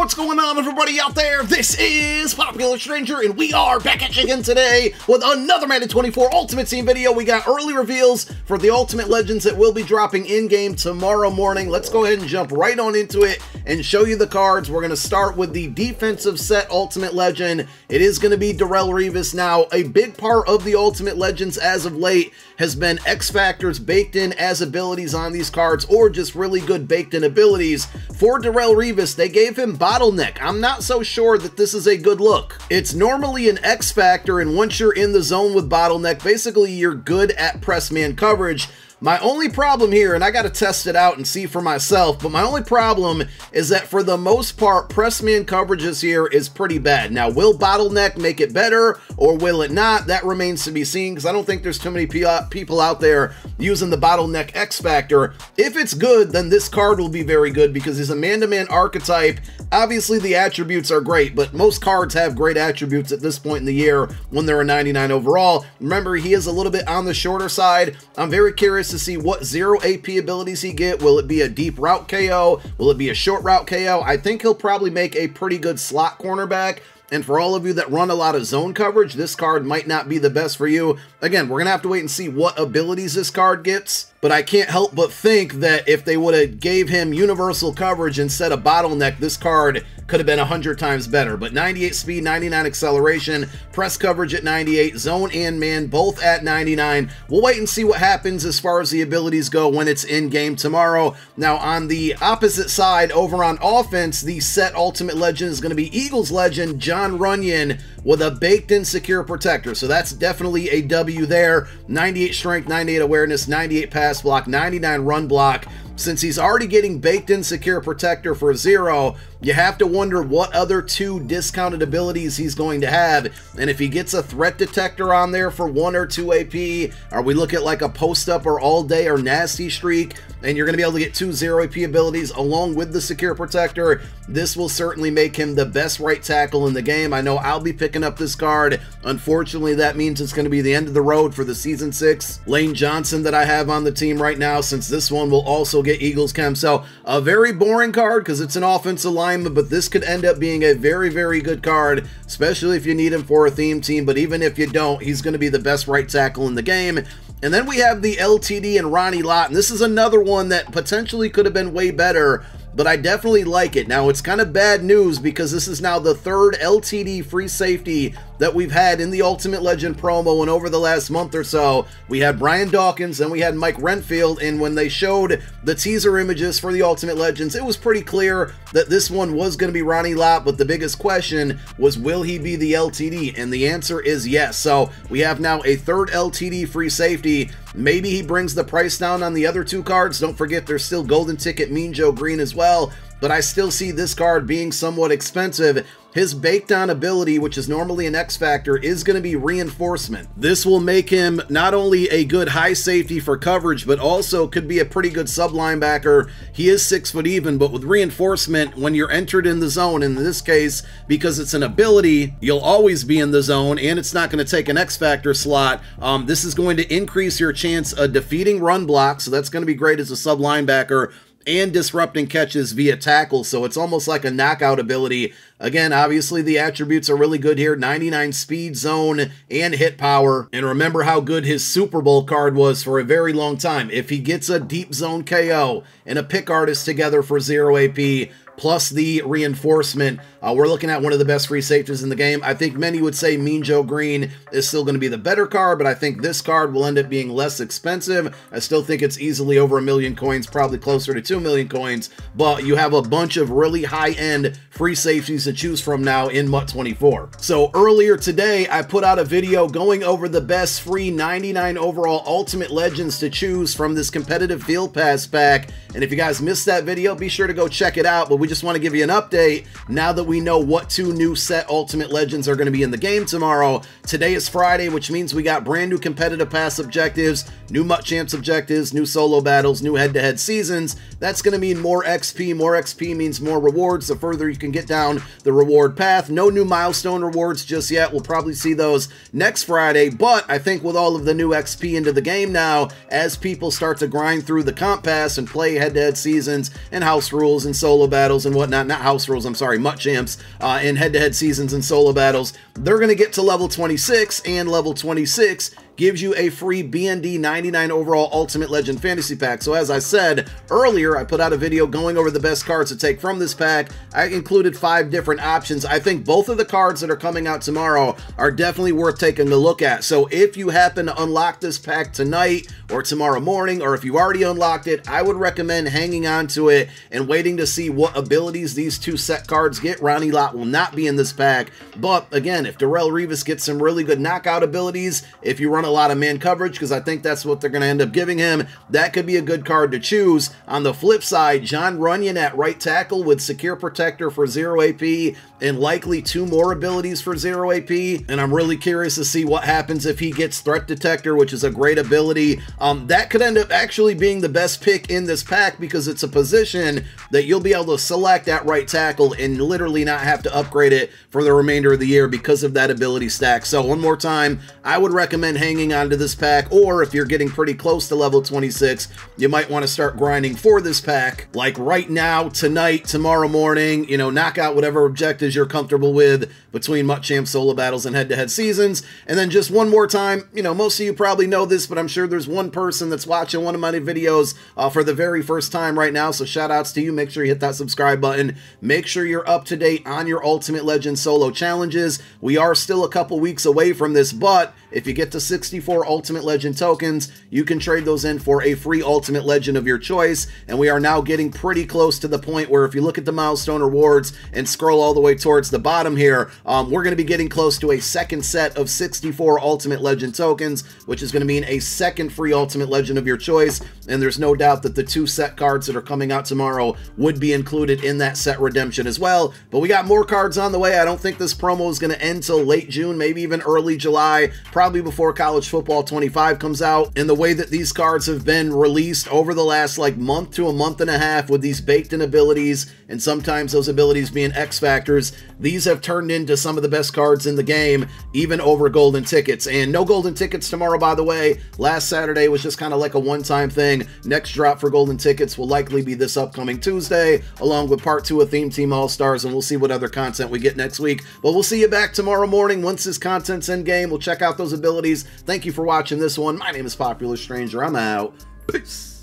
What's going on, everybody out there? This is Popular Stranger, and we are back at you again today with another Madden 24 Ultimate Team video. We got early reveals for the Ultimate Legends that will be dropping in-game tomorrow morning. Let's go ahead and jump right on into it and show you the cards. We're going to start with the defensive set Ultimate Legend. It is going to be Darrelle Revis. Now, a big part of the Ultimate Legends as of late has been X Factors baked in as abilities on these cards, or just really good baked in abilities. For Darrelle Revis, they gave him bottleneck. I'm not so sure that this is a good look. It's normally an X factor, and once you're in the zone with bottleneck, basically you're good at press man coverage. My only problem here, and I got to test it out and see for myself, but my only problem is that for the most part, press man coverages here is pretty bad. Now, will Bottleneck make it better or will it not? That remains to be seen because I don't think there's too many uh, people out there using the Bottleneck X Factor. If it's good, then this card will be very good because he's a man-to-man -man archetype. Obviously, the attributes are great, but most cards have great attributes at this point in the year when they're a 99 overall. Remember, he is a little bit on the shorter side. I'm very curious to see what zero AP abilities he get. Will it be a deep route KO? Will it be a short route KO? I think he'll probably make a pretty good slot cornerback. And for all of you that run a lot of zone coverage, this card might not be the best for you. Again, we're going to have to wait and see what abilities this card gets. But I can't help but think that if they would have gave him universal coverage instead of bottleneck, this card could have been 100 times better. But 98 speed, 99 acceleration, press coverage at 98, zone and man both at 99. We'll wait and see what happens as far as the abilities go when it's in game tomorrow. Now, on the opposite side, over on offense, the set Ultimate Legend is going to be Eagles legend Jon Runyan with a baked-in secure protector. So that's definitely a W there. 98 strength, 98 awareness, 98 pass block, 99 run block. Since he's already getting baked in secure protector for zero, you have to wonder what other two discounted abilities he's going to have. And if he gets a threat detector on there for one or two AP, are we look at like a post up or all day or nasty streak, and you're going to be able to get two zero AP abilities along with the secure protector, this will certainly make him the best right tackle in the game. I know I'll be picking up this card. Unfortunately, that means it's going to be the end of the road for the season six Lane Johnson that I have on the team right now, since this one will also get get Eagles. So a very boring card because it's an offensive lineman, but this could end up being a very, very good card, especially if you need him for a theme team. But even if you don't, he's going to be the best right tackle in the game. And then we have the LTD and Ronnie Lott, and this is another one that potentially could have been way better but I definitely like it. Now, it's kind of bad news because this is now the third LTD free safety that we've had in the Ultimate Legend promo, and over the last month or so, we had Brian Dawkins and we had Mike Renfield, and when they showed the teaser images for the Ultimate Legends, it was pretty clear that this one was going to be Ronnie Lott, but the biggest question was, will he be the LTD? And the answer is yes. So we have now a third LTD free safety. Maybe he brings the price down on the other two cards. Don't forget, there's still Golden Ticket Mean Joe Greene as well but I still see this card being somewhat expensive. His baked on ability, which is normally an X Factor, is going to be reinforcement. This will make him not only a good high safety for coverage, but also could be a pretty good sub linebacker. He is six foot even, but with reinforcement, when you're entered in the zone, in this case, because it's an ability, you'll always be in the zone, and it's not going to take an X Factor slot. Um, this is going to increase your chance of defeating run blocks, so that's going to be great as a sub linebacker and disrupting catches via tackle, so it's almost like a knockout ability. Again, obviously the attributes are really good here, 99 speed zone and hit power. And remember how good his Super Bowl card was for a very long time. If he gets a deep zone KO and a pick artist together for 0 AP, plus the reinforcement. Uh, we're looking at one of the best free safeties in the game. I think many would say Mean Joe Greene is still going to be the better card, but I think this card will end up being less expensive. I still think it's easily over a million coins, probably closer to 2 million coins, but you have a bunch of really high-end free safeties to choose from now in MUT 24. So earlier today, I put out a video going over the best free 99 overall Ultimate Legends to choose from this competitive Field Pass pack, and if you guys missed that video, be sure to go check it out, but we just want to give you an update now that we know what two new set Ultimate Legends are going to be in the game tomorrow. Today is Friday, which means we got brand new competitive pass objectives new MUT Champs objectives, new solo battles, new head-to-head seasons. That's going to mean more XP. More XP means more rewards. The further you can get down the reward path. No new milestone rewards just yet. We'll probably see those next Friday, but I think with all of the new XP into the game now, as people start to grind through the comp pass and play head-to-head -head seasons and house rules and solo battles and whatnot, not house rules, I'm sorry, MUT Champs, uh, and head-to-head -head seasons and solo battles, they're going to get to level 26, and level 26 gives you a free BND 99 overall Ultimate Legend Fantasy Pack. So as I said earlier, I put out a video going over the best cards to take from this pack. I included five different options. I think both of the cards that are coming out tomorrow are definitely worth taking a look at. So if you happen to unlock this pack tonight or tomorrow morning, or if you already unlocked it, I would recommend hanging on to it and waiting to see what abilities these two set cards get. Ronnie Lott will not be in this pack, but again, if Darrelle Revis gets some really good knockout abilities, if you run a a lot of man coverage because I think that's what they're going to end up giving him. That could be a good card to choose. On the flip side, Jon Runyan at right tackle with Secure Protector for 0 AP and likely two more abilities for 0 AP. And I'm really curious to see what happens if he gets Threat Detector, which is a great ability. Um, that could end up actually being the best pick in this pack because it's a position that you'll be able to select at right tackle and literally not have to upgrade it for the remainder of the year because of that ability stack. So one more time, I would recommend hanging hanging onto this pack, or if you're getting pretty close to level 26, you might want to start grinding for this pack, like right now, tonight, tomorrow morning, you know, knock out whatever objectives you're comfortable with between MUT Champ solo battles and head-to-head -head seasons. And then just one more time, you know, most of you probably know this, but I'm sure there's one person that's watching one of my videos uh, for the very first time right now, so shout outs to you. Make sure you hit that subscribe button. Make sure you're up to date on your Ultimate Legend solo challenges. We are still a couple weeks away from this, but if you get to 64 Ultimate Legend tokens, you can trade those in for a free Ultimate Legend of your choice. And we are now getting pretty close to the point where if you look at the milestone rewards and scroll all the way towards the bottom here, um, we're going to be getting close to a second set of 64 Ultimate Legend tokens, which is going to mean a second free Ultimate Legend of your choice. And there's no doubt that the two set cards that are coming out tomorrow would be included in that set redemption as well. But we got more cards on the way. I don't think this promo is going to end till late June, maybe even early July probably before College Football 25 comes out. And the way that these cards have been released over the last like month to a month and a half with these baked in abilities, and sometimes those abilities being X factors, these have turned into some of the best cards in the game, even over golden tickets. And no golden tickets tomorrow, by the way. Last Saturday was just kind of like a one time thing. Next drop for golden tickets will likely be this upcoming Tuesday, along with part two of Theme Team All Stars, and we'll see what other content we get next week. But we'll see you back tomorrow morning once this content's in game. We'll check out those abilities. Thank you for watching this one. My name is Popular Stranger. I'm out. Peace.